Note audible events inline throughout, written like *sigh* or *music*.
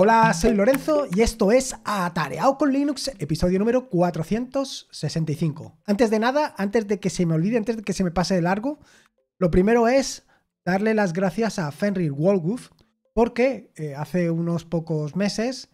Hola, soy Lorenzo y esto es Atareado con Linux, episodio número 465. Antes de nada, antes de que se me olvide, antes de que se me pase de largo, lo primero es darle las gracias a Fenrir Wolguth porque eh, hace unos pocos meses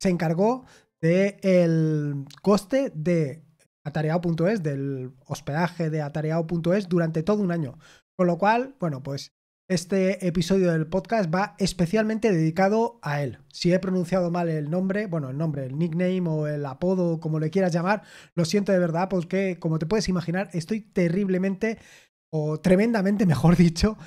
se encargó del coste de atareado.es, del hospedaje de atareado.es durante todo un año. Con lo cual, bueno, pues este episodio del podcast va especialmente dedicado a él. Si he pronunciado mal el nombre, bueno, el nombre, el nickname o el apodo, como le quieras llamar, lo siento de verdad porque, como te puedes imaginar, estoy terriblemente o tremendamente, *laughs* mejor dicho,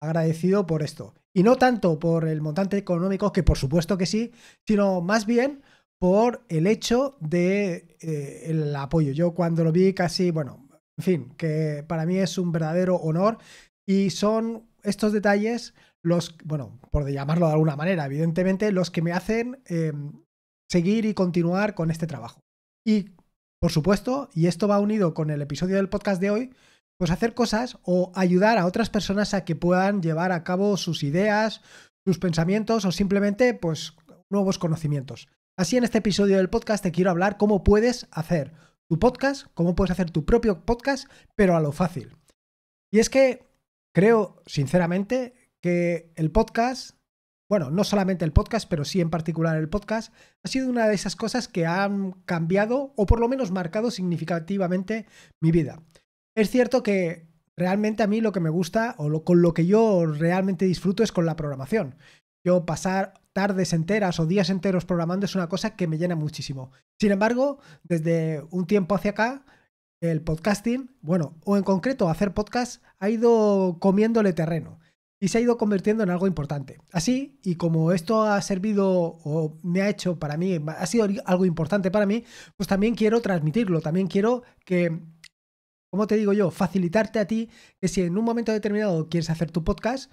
agradecido por esto. Y no tanto por el montante económico, que por supuesto que sí, sino más bien por el hecho de eh, el apoyo. Yo cuando lo vi casi, bueno, en fin, que para mí es un verdadero honor y son estos detalles los, bueno, por llamarlo de alguna manera, evidentemente, los que me hacen em, seguir y continuar con este trabajo. Y, por supuesto, y esto va unido con el episodio del podcast de hoy, pues hacer cosas o ayudar a otras personas a que puedan llevar a cabo sus ideas, sus pensamientos o simplemente, pues, nuevos conocimientos. Así en este episodio del podcast te quiero hablar cómo puedes hacer tu podcast, cómo puedes hacer tu propio podcast, pero a lo fácil. Y es que Creo, sinceramente, que el podcast, bueno, no solamente el podcast, pero sí en particular el podcast, ha sido una de esas cosas que han cambiado o por lo menos marcado significativamente mi vida. Es cierto que realmente a mí lo que me gusta o con lo que yo realmente disfruto es con la programación. Yo pasar tardes enteras o días enteros programando es una cosa que me llena muchísimo. Sin embargo, desde un tiempo hacia acá, el podcasting, bueno, o en concreto hacer podcast, ha ido comiéndole terreno y se ha ido convirtiendo en algo importante. Así, y como esto ha servido o me ha hecho para mí, ha sido algo importante para mí, pues también quiero transmitirlo, también quiero que, como te digo yo, facilitarte a ti que si en un momento determinado quieres hacer tu podcast,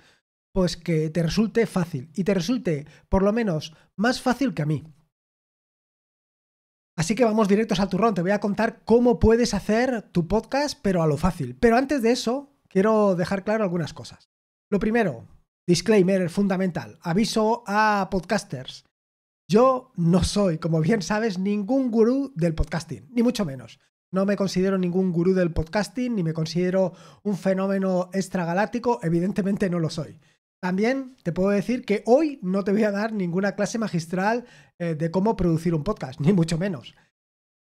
pues que te resulte fácil y te resulte por lo menos más fácil que a mí. Así que vamos directos al turrón. Te voy a contar cómo puedes hacer tu podcast, pero a lo fácil. Pero antes de eso, quiero dejar claro algunas cosas. Lo primero, disclaimer fundamental. Aviso a podcasters. Yo no soy, como bien sabes, ningún gurú del podcasting, ni mucho menos. No me considero ningún gurú del podcasting, ni me considero un fenómeno extragaláctico, evidentemente no lo soy. También te puedo decir que hoy no te voy a dar ninguna clase magistral eh, de cómo producir un podcast, ni mucho menos.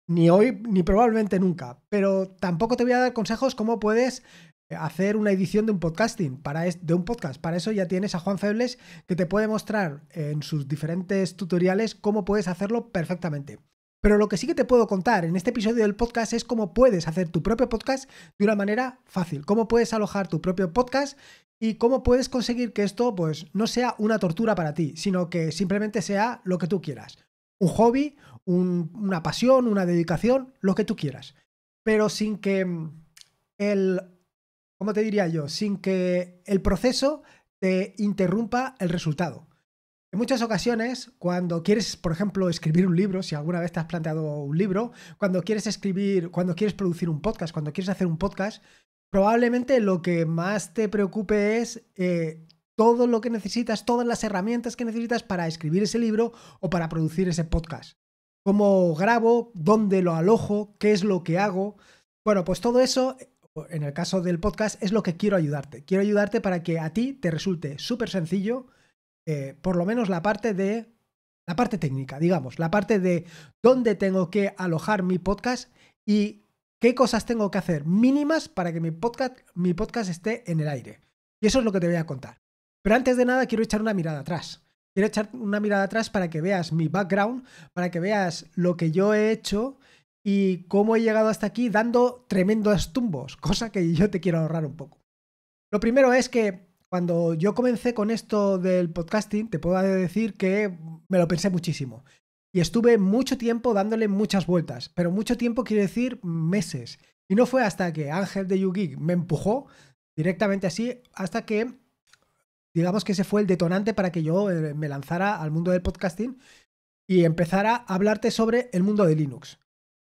Ni hoy, ni probablemente nunca. Pero tampoco te voy a dar consejos cómo puedes eh, hacer una edición de un podcasting, para de un podcast. Para eso ya tienes a Juan Febles que te puede mostrar en sus diferentes tutoriales cómo puedes hacerlo perfectamente. Pero lo que sí que te puedo contar en este episodio del podcast es cómo puedes hacer tu propio podcast de una manera fácil, cómo puedes alojar tu propio podcast y cómo puedes conseguir que esto pues no sea una tortura para ti, sino que simplemente sea lo que tú quieras. Un hobby, una pasión, una dedicación, lo que tú quieras. Pero sin que el, ¿cómo te diría yo? Sin que el proceso te interrumpa el resultado. En muchas ocasiones, cuando quieres, por ejemplo, escribir un libro, si alguna vez te has planteado un libro, cuando quieres escribir, cuando quieres producir un podcast, cuando quieres hacer un podcast, probablemente lo que más te preocupe es eh, todo lo que necesitas, todas las herramientas que necesitas para escribir ese libro o para producir ese podcast. ¿Cómo grabo? ¿Dónde lo alojo? ¿Qué es lo que hago? Bueno, pues todo eso, en el caso del podcast, es lo que quiero ayudarte. Quiero ayudarte para que a ti te resulte súper sencillo eh, por lo menos la parte de la parte técnica, digamos, la parte de dónde tengo que alojar mi podcast y qué cosas tengo que hacer mínimas para que mi podcast, mi podcast esté en el aire. Y eso es lo que te voy a contar. Pero antes de nada quiero echar una mirada atrás. Quiero echar una mirada atrás para que veas mi background, para que veas lo que yo he hecho y cómo he llegado hasta aquí dando tremendos tumbos, *laughs* cosa que yo te quiero ahorrar un poco. Lo primero es que cuando yo comencé con esto del podcasting, te puedo decir que me lo pensé muchísimo. Y estuve mucho tiempo dándole muchas vueltas, pero mucho tiempo quiere decir meses. Y no fue hasta que Ángel de YouGeek me empujó directamente así, hasta que, digamos que ese fue el detonante para que yo eh, me lanzara al mundo del podcasting y empezara a hablarte sobre el mundo de Linux.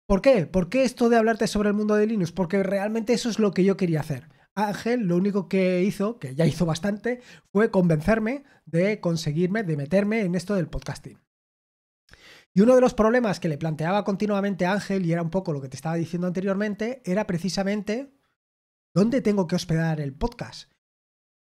¿Por qué? ¿Por qué esto de hablarte sobre el mundo de Linux? Porque realmente eso es lo que yo quería hacer Ángel lo único que hizo, que ya hizo bastante, fue convencerme de conseguirme, de meterme en esto del podcasting. Y uno de los problemas que le planteaba continuamente a Ángel, y era un poco lo que te estaba diciendo anteriormente, era precisamente dónde tengo que hospedar el podcast.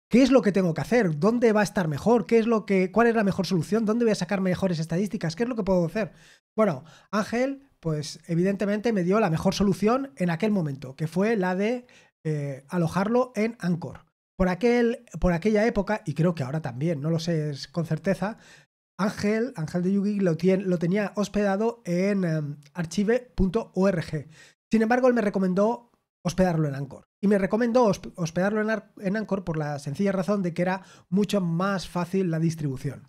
¿Qué es lo que tengo que hacer? ¿Dónde va a estar mejor? ¿Qué es lo que, ¿Cuál es la mejor solución? ¿Dónde voy a sacar mejores estadísticas? ¿Qué es lo que puedo hacer? Bueno, Ángel, pues evidentemente me dio la mejor solución en aquel momento, que fue la de eh, alojarlo en Anchor. Por, aquel, por aquella época, y creo que ahora también, no lo sé con certeza, Ángel, Ángel de Yugi lo, lo tenía hospedado en em, archive.org. Sin embargo, él me recomendó hospedarlo en Anchor. Y me recomendó hospedarlo en, Anchor por la sencilla razón de que era mucho más fácil la distribución.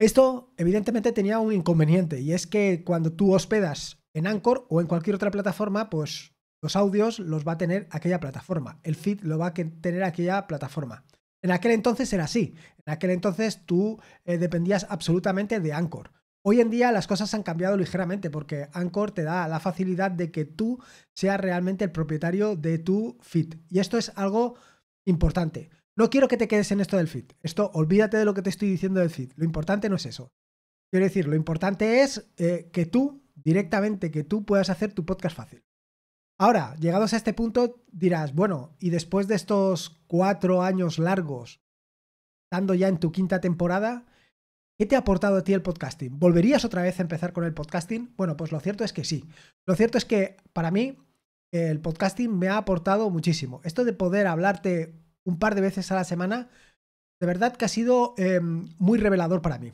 Esto, evidentemente, tenía un inconveniente, y es que cuando tú hospedas en Anchor o en cualquier otra plataforma, pues los audios los va a tener aquella plataforma. El feed lo va a tener aquella plataforma. En aquel entonces era así. En aquel entonces tú eh, dependías absolutamente de Anchor. Hoy en día las cosas han cambiado ligeramente porque Anchor te da la facilidad de que tú seas realmente el propietario de tu feed. Y esto es algo importante. No quiero que te quedes en esto del feed. Esto, olvídate de lo que te estoy diciendo del feed. Lo importante no es eso. Quiero decir, lo importante es eh, que tú, directamente, que tú puedas hacer tu podcast fácil. Ahora, llegados a este punto, dirás, bueno, y después de estos cuatro años largos, estando ya en tu quinta temporada, ¿qué te ha aportado a ti el podcasting? ¿Volverías otra vez a empezar con el podcasting? Bueno, pues lo cierto es que sí. Lo cierto es que para mí el podcasting me ha aportado muchísimo. Esto de poder hablarte un par de veces a la semana, de verdad que ha sido em, muy revelador para mí.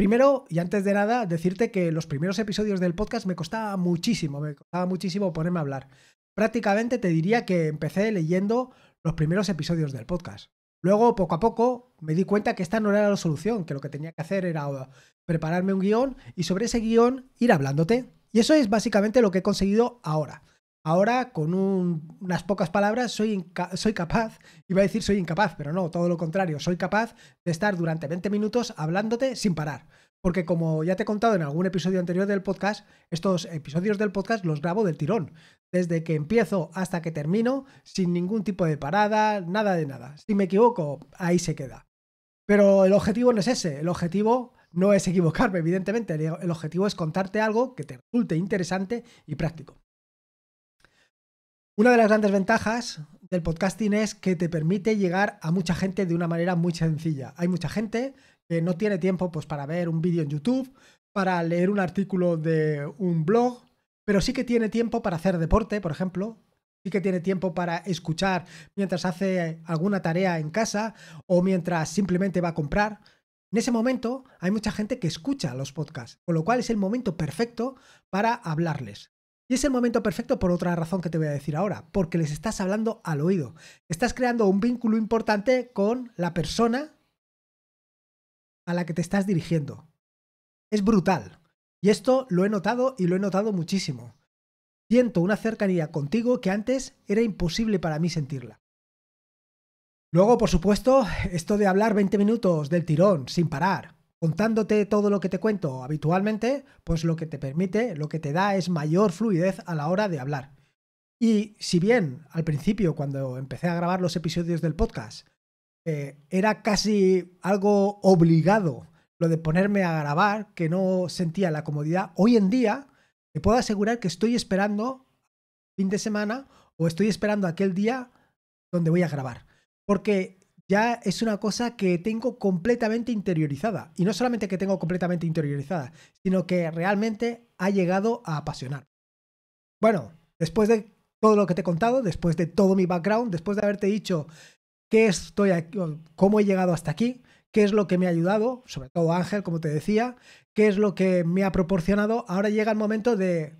Primero, y antes de nada, decirte que los primeros episodios del podcast me costaba muchísimo, me costaba muchísimo ponerme a hablar. Prácticamente te diría que empecé leyendo los primeros episodios del podcast. Luego, poco a poco, me di cuenta que esta no era la solución, que lo que tenía que hacer era prepararme un guion y sobre ese guion ir hablándote. Y eso es básicamente lo que he conseguido ahora. Ahora, con unas pocas palabras, soy, soy capaz, iba a decir soy incapaz, pero no, todo lo contrario, soy capaz de estar durante 20 minutos hablándote sin parar. Porque como ya te he contado en algún episodio anterior del podcast, estos episodios del podcast los grabo del tirón. Desde que empiezo hasta que termino, sin ningún tipo de parada, nada de nada. Si me equivoco, ahí se queda. Pero el objetivo no es ese, el objetivo no es equivocarme, evidentemente, el objetivo es contarte algo que te resulte interesante y práctico. Una de las grandes ventajas del podcasting es que te permite llegar a mucha gente de una manera muy sencilla. Hay mucha gente que no tiene tiempo pues, para ver un vídeo en YouTube, para leer un artículo de un blog, pero sí que tiene tiempo para hacer deporte, por ejemplo. Sí que tiene tiempo para escuchar mientras hace alguna tarea en casa o mientras simplemente va a comprar. En ese momento hay mucha gente que escucha los podcasts, con lo cual es el momento perfecto para hablarles. Y es el momento perfecto por otra razón que te voy a decir ahora, porque les estás hablando al oído. Estás creando un vínculo importante con la persona a la que te estás dirigiendo. Es brutal. Y esto lo he notado y lo he notado muchísimo. Siento una cercanía contigo que antes era imposible para mí sentirla. Luego, por supuesto, esto de hablar 20 minutos del tirón, sin parar, contándote todo lo que te cuento habitualmente, pues lo que te permite, lo que te da es mayor fluidez a la hora de hablar. Y si bien al principio, cuando empecé a grabar los episodios del podcast, eh, era casi algo obligado lo de ponerme a grabar, que no sentía la comodidad, hoy en día te puedo asegurar que estoy esperando fin de semana o estoy esperando aquel día donde voy a grabar. Porque ya es una cosa que tengo completamente interiorizada. Y no solamente que tengo completamente interiorizada, sino que realmente ha llegado a apasionar. Bueno, después de todo lo que te he contado, después de todo mi background, después de haberte dicho qué estoy aquí, cómo he llegado hasta aquí, qué es lo que me ha ayudado, sobre todo Ángel, como te decía, qué es lo que me ha proporcionado, ahora llega el momento de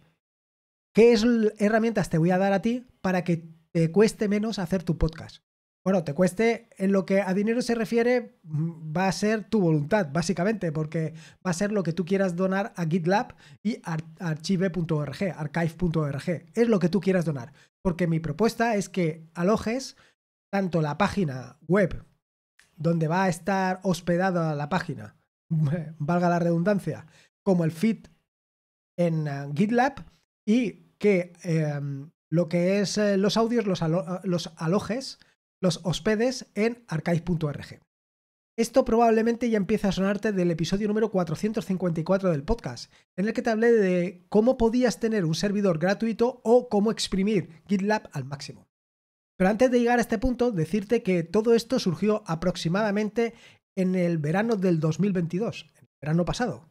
qué herramientas te voy a dar a ti para que te cueste menos hacer tu podcast bueno, te cueste, en lo que a dinero se refiere, mm, va a ser tu voluntad, básicamente, porque va a ser lo que tú quieras donar a GitLab y archive.org, archive.org. Es lo que tú quieras donar. Porque mi propuesta es que alojes tanto la página web donde va a estar hospedada la página, *laughs* valga la redundancia, como el feed en eh, GitLab y que em, lo que es eh, los audios, los, los alojes, los hospedes en archive.org. Esto probablemente ya empieza a sonarte del episodio número 454 del podcast, en el que te hablé de cómo podías tener un servidor gratuito o cómo exprimir GitLab al máximo. Pero antes de llegar a este punto, decirte que todo esto surgió aproximadamente en el verano del 2022, el verano pasado.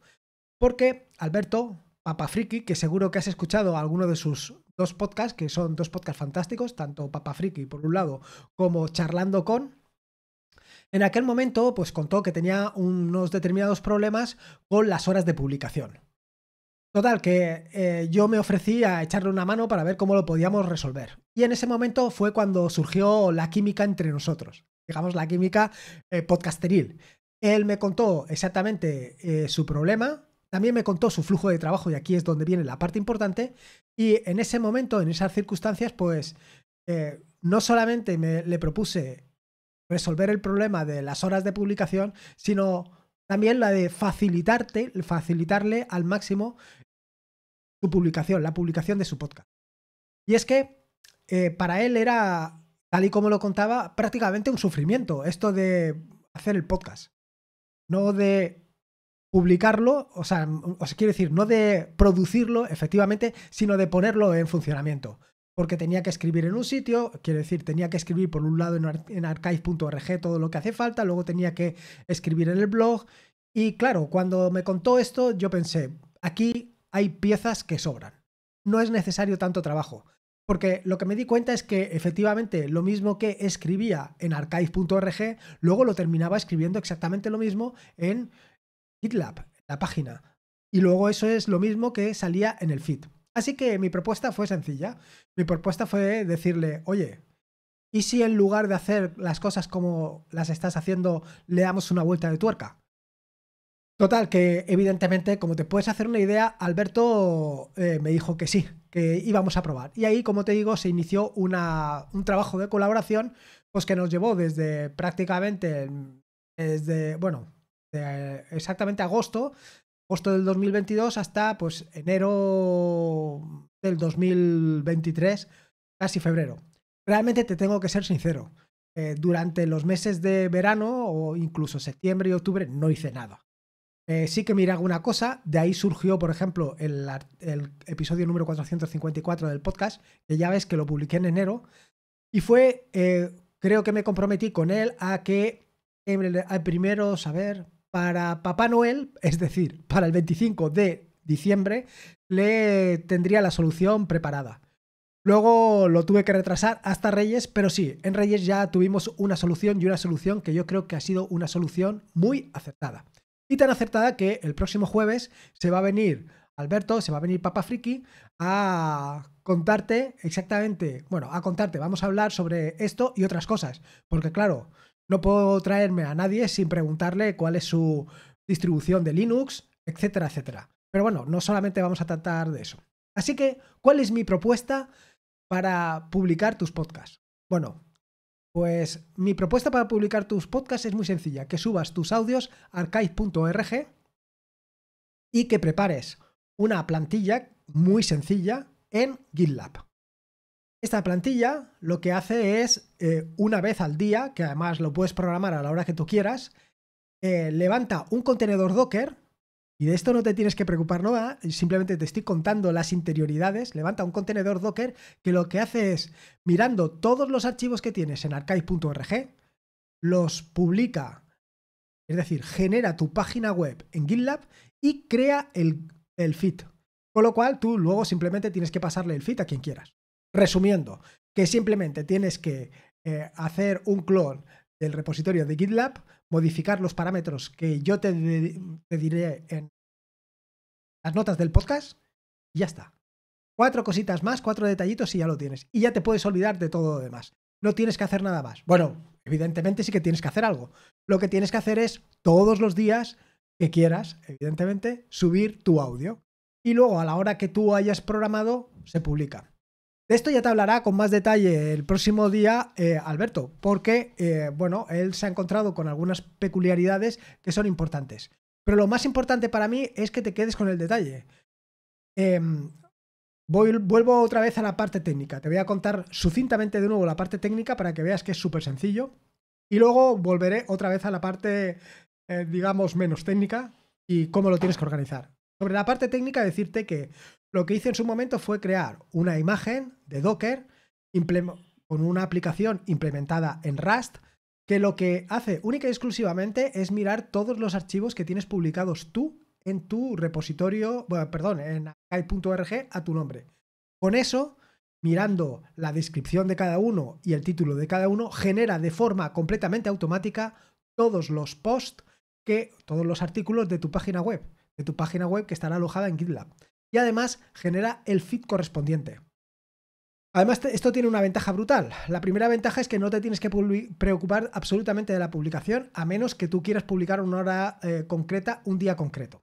Porque Alberto, Papa Friki, que seguro que has escuchado alguno de sus dos podcasts, que son dos podcasts fantásticos, tanto Papa Friki por un lado como Charlando con, en aquel momento pues contó que tenía unos determinados problemas con las horas de publicación. Total, que eh, yo me ofrecí a echarle una mano para ver cómo lo podíamos resolver. Y en ese momento fue cuando surgió la química entre nosotros, digamos la química eh, podcasteril. Él me contó exactamente eh, su problema, también me contó su flujo de trabajo y aquí es donde viene la parte importante. Y en ese momento, en esas circunstancias, pues no solamente me, le propuse resolver el problema de las horas de publicación, sino también la de facilitarte, facilitarle al máximo su publicación, la publicación de su podcast. Y es que eh, para él era, tal y como lo contaba, prácticamente un sufrimiento esto de hacer el podcast. No de publicarlo, o sea, o sea, quiere decir, no de producirlo efectivamente, sino de ponerlo en funcionamiento. Porque tenía que escribir en un sitio, quiere decir, tenía que escribir por un lado en, archive.org todo lo que hace falta, luego tenía que escribir en el blog. Y claro, cuando me contó esto, yo pensé, aquí hay piezas que sobran. No es necesario tanto trabajo. Porque lo que me di cuenta es que efectivamente lo mismo que escribía en archive.org, luego lo terminaba escribiendo exactamente lo mismo en GitLab, la página. Y luego eso es lo mismo que salía en el feed. Así que mi propuesta fue sencilla. Mi propuesta fue decirle, oye, ¿y si en lugar de hacer las cosas como las estás haciendo, le damos una vuelta de tuerca? Total, que evidentemente, como te puedes hacer una idea, Alberto eh, me dijo que sí, que íbamos a probar. Y ahí, como te digo, se inició una, un trabajo de colaboración, pues que nos llevó desde prácticamente, desde, bueno, exactamente agosto, agosto del 2022 hasta pues enero del 2023, casi febrero. Realmente te tengo que ser sincero. Eh, durante los meses de verano o incluso septiembre y octubre no hice nada. Eh, sí que mira alguna cosa, de ahí surgió, por ejemplo, el, episodio número 454 del podcast, que ya ves que lo publiqué en enero, y fue, eh, creo que me comprometí con él a que al primero, saber, para Papá Noel, es decir, para el 25 de diciembre, le tendría la solución preparada. Luego lo tuve que retrasar hasta Reyes, pero sí, en Reyes ya tuvimos una solución y una solución que yo creo que ha sido una solución muy acertada. Y tan acertada que el próximo jueves se va a venir Alberto, se va a venir Papa Friki a contarte exactamente, bueno, a contarte, vamos a hablar sobre esto y otras cosas. Porque claro, no puedo traerme a nadie sin preguntarle cuál es su distribución de Linux, etcétera, etcétera. Pero bueno, no solamente vamos a tratar de eso. Así que, ¿cuál es mi propuesta para publicar tus podcasts? Bueno, pues mi propuesta para publicar tus podcasts es muy sencilla, que subas tus audios a archive.org y que prepares una plantilla muy sencilla en GitLab. Esta plantilla lo que hace es, eh, una vez al día, que además lo puedes programar a la hora que tú quieras, eh, levanta un contenedor Docker y de esto no te tienes que preocupar nada, simplemente te estoy contando las interioridades. Levanta un contenedor Docker que lo que hace es, mirando todos los archivos que tienes en archive.org, los publica, es decir, genera tu página web en GitLab y crea el, el feed. Con lo cual tú luego simplemente tienes que pasarle el feed a quien quieras. Resumiendo, que simplemente tienes que eh, hacer un clon del repositorio de GitLab, modificar los parámetros que yo te, diré en las notas del podcast y ya está. Cuatro cositas más, cuatro detallitos y ya lo tienes. Y ya te puedes olvidar de todo lo demás. No tienes que hacer nada más. Bueno, evidentemente sí que tienes que hacer algo. Lo que tienes que hacer es todos los días que quieras, evidentemente, subir tu audio. Y luego a la hora que tú hayas programado, se publica. De esto ya te hablará con más detalle el próximo día eh, Alberto, porque, eh, bueno, él se ha encontrado con algunas peculiaridades que son importantes. Pero lo más importante para mí es que te quedes con el detalle. Em, vuelvo otra vez a la parte técnica. Te voy a contar sucintamente de nuevo la parte técnica para que veas que es súper sencillo. Y luego volveré otra vez a la parte, eh, digamos, menos técnica y cómo lo tienes que organizar. Sobre la parte técnica, decirte que lo que hice en su momento fue crear una imagen de Docker con una aplicación implementada en Rust que lo que hace única y exclusivamente es mirar todos los archivos que tienes publicados tú en tu repositorio, bueno, perdón, en archive.org a tu nombre. Con eso, mirando la descripción de cada uno y el título de cada uno, genera de forma completamente automática todos los posts que, todos los artículos de tu página web, de tu página web que estará alojada en GitLab. Y además genera el feed correspondiente. Además, esto tiene una ventaja brutal. La primera ventaja es que no te tienes que preocupar absolutamente de la publicación, a menos que tú quieras publicar una hora eh, concreta, un día concreto.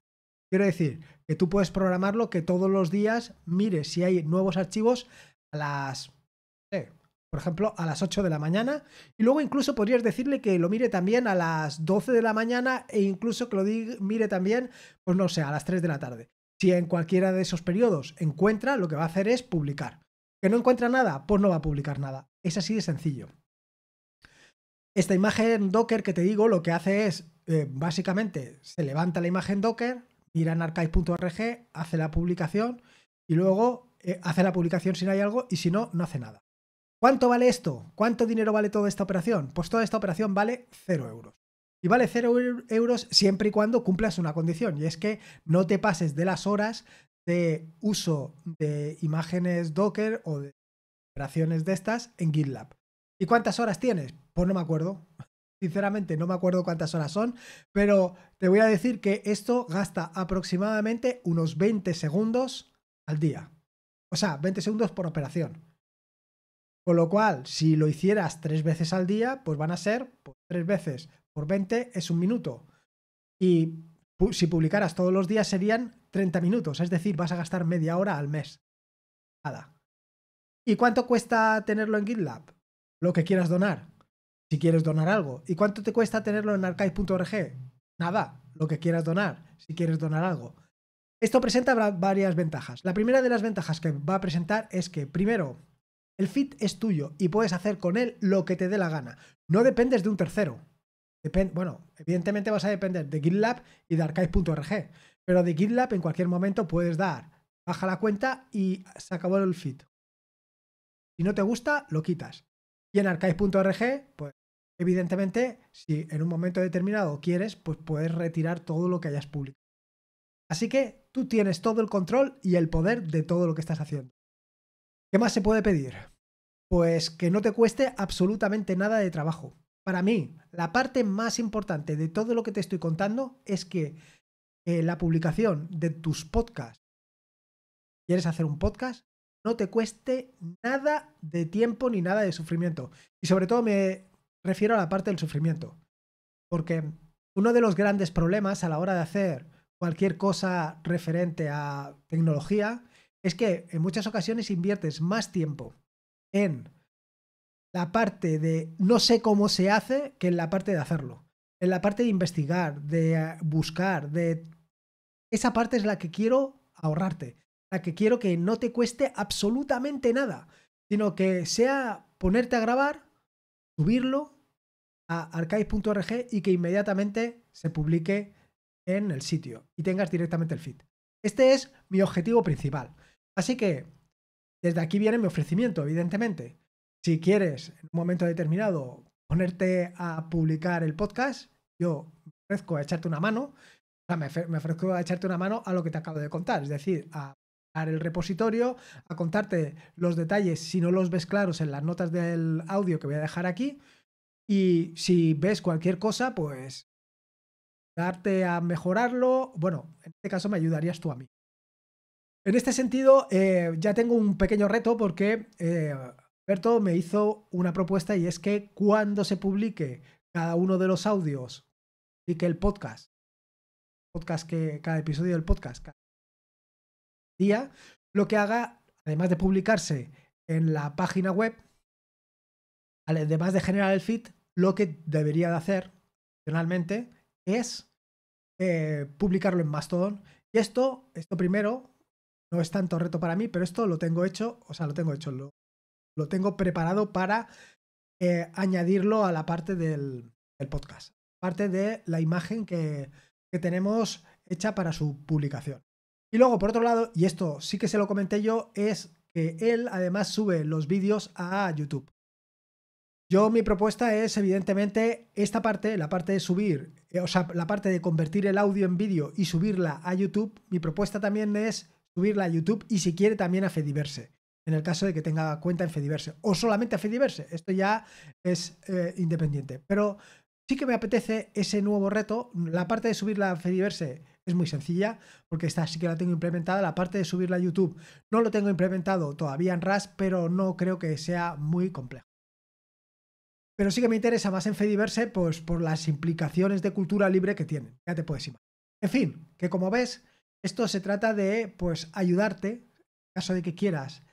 Quiero decir que tú puedes programarlo que todos los días mires si hay nuevos archivos a las, por ejemplo, a las 8 de la mañana. Y luego incluso podrías decirle que lo mire también a las 12 de la mañana e incluso que lo mire también, pues no sé, a las 3 de la tarde. Si en cualquiera de esos periodos encuentra, lo que va a hacer es publicar. ¿Que no encuentra nada? Pues no va a publicar nada. Es así de sencillo. Esta imagen Docker que te digo lo que hace es, eh, básicamente, se levanta la imagen Docker, mira en archive.org, hace la publicación y luego eh, hace la publicación si hay algo y si no, no hace nada. ¿Cuánto vale esto? ¿Cuánto dinero vale toda esta operación? Pues toda esta operación vale 0 euros. Y vale 0 euros siempre y cuando cumplas una condición, y es que no te pases de las horas de uso de imágenes Docker o de operaciones de estas en GitLab. ¿Y cuántas horas tienes? Pues no me acuerdo. *laughs* Sinceramente no me acuerdo cuántas horas son, pero te voy a decir que esto gasta aproximadamente unos 20 segundos al día. O sea, 20 segundos por operación. Con lo cual, si lo hicieras tres veces al día, pues van a ser pues, tres veces por 20 es un minuto. Y si publicaras todos los días serían 30 minutos, es decir, vas a gastar media hora al mes. Nada. ¿Y cuánto cuesta tenerlo en GitLab? Lo que quieras donar, si quieres donar algo. ¿Y cuánto te cuesta tenerlo en archive.org? Nada, lo que quieras donar, si quieres donar algo. Esto presenta varias ventajas. La primera de las ventajas que va a presentar es que, primero, el feed es tuyo y puedes hacer con él lo que te dé la gana. No dependes de un tercero bueno, evidentemente vas a depender de GitLab y de archive.org, pero de GitLab en cualquier momento puedes dar, baja la cuenta y se acabó el feed. Si no te gusta, lo quitas. Y en archive.org, pues evidentemente, si en un momento determinado quieres, pues puedes retirar todo lo que hayas publicado. Así que tú tienes todo el control y el poder de todo lo que estás haciendo. ¿Qué más se puede pedir? Pues que no te cueste absolutamente nada de trabajo. Para mí, la parte más importante de todo lo que te estoy contando es que eh, la publicación de tus podcasts, quieres hacer un podcast, no te cueste nada de tiempo ni nada de sufrimiento. Y sobre todo me refiero a la parte del sufrimiento. Porque uno de los grandes problemas a la hora de hacer cualquier cosa referente a tecnología es que en muchas ocasiones inviertes más tiempo en la parte de no sé cómo se hace que en la parte de hacerlo. En la parte de investigar, de eh, buscar, de... Esa parte es la que quiero ahorrarte, la que quiero que no te cueste absolutamente nada, sino que sea ponerte a grabar, subirlo a archive.org y que inmediatamente se publique en el sitio y tengas directamente el feed. Este es mi objetivo principal. Así que desde aquí viene mi ofrecimiento, evidentemente. Si quieres en un momento determinado ponerte a publicar el podcast, yo me ofrezco a echarte una mano, o sea, me, ofrezco a echarte una mano a lo que te acabo de contar, es decir, a dar el repositorio, a contarte los detalles si no los ves claros en las notas del audio que voy a dejar aquí. Y si ves cualquier cosa, pues darte a mejorarlo. Bueno, en este caso me ayudarías tú a mí. En este sentido, eh, ya tengo un pequeño reto porque eh, Berto me hizo una propuesta y es que cuando se publique cada uno de los audios y que el podcast, podcast que cada episodio del podcast cada día, lo que haga, además de publicarse en la página web, además de generar el feed, lo que debería de hacer finalmente es eh, publicarlo en Mastodon. Y esto, esto primero, no es tanto reto para mí, pero esto lo tengo hecho, o sea, lo tengo hecho, lo, lo tengo preparado para eh, añadirlo a la parte del, podcast, parte de la imagen que, que tenemos hecha para su publicación. Y luego, por otro lado, y esto sí que se lo comenté yo, es que él además sube los vídeos a YouTube. Yo mi propuesta es evidentemente esta parte, la parte de subir, eh, o sea, la parte de convertir el audio en vídeo y subirla a YouTube. Mi propuesta también es subirla a YouTube y si quiere también a Fediverse, en el caso de que tenga cuenta en Fediverse o solamente a Fediverse. Esto ya es eh, independiente. Pero sí que me apetece ese nuevo reto. La parte de subirla a Fediverse es muy sencilla porque esta sí que la tengo implementada. La parte de subirla a YouTube no lo tengo implementado todavía en RAS, pero no creo que sea muy complejo. Pero sí que me interesa más en Fediverse pues, por las implicaciones de cultura libre que tienen. Ya te puedes imaginar. En fin, que como ves, esto se trata de pues, ayudarte, en caso de que quieras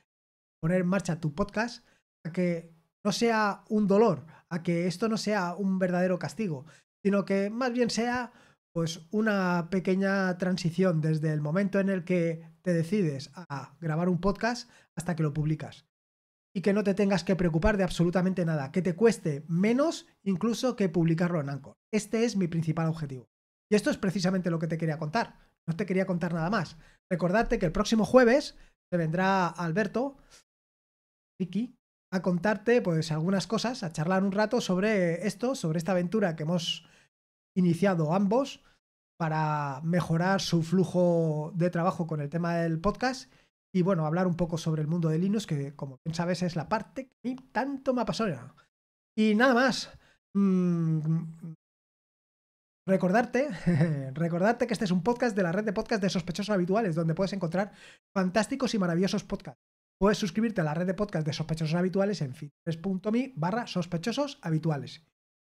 poner en marcha tu podcast, a que no sea un dolor, a que esto no sea un verdadero castigo, sino que más bien sea pues una pequeña transición desde el momento en el que te decides a grabar un podcast hasta que lo publicas y que no te tengas que preocupar de absolutamente nada, que te cueste menos incluso que publicarlo en Anchor. Este es mi principal objetivo. Y esto es precisamente lo que te quería contar. No te quería contar nada más. Recordarte que el próximo jueves te vendrá Alberto, A contarte pues algunas cosas, a charlar un rato sobre esto, sobre esta aventura que hemos iniciado ambos para mejorar su flujo de trabajo con el tema del podcast y bueno, hablar un poco sobre el mundo de Linux, que como bien sabes es la parte que a mí tanto me apasiona. Y nada más. Mm, recordarte, *laughs* recordarte que este es un podcast de la red de podcasts de sospechosos habituales, donde puedes encontrar fantásticos y maravillosos podcasts. Puedes suscribirte a la red de podcast de sospechosos habituales en fit3.me barra sospechosos habituales.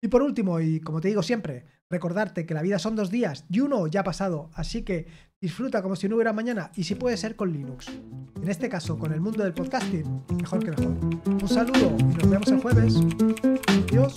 Y por último, y como te digo siempre, recordarte que la vida son dos días y uno ya ha pasado, así que disfruta como si no hubiera mañana y si puede ser con Linux. En este caso, con el mundo del podcasting, mejor que mejor. Un saludo y nos vemos el jueves. Adiós.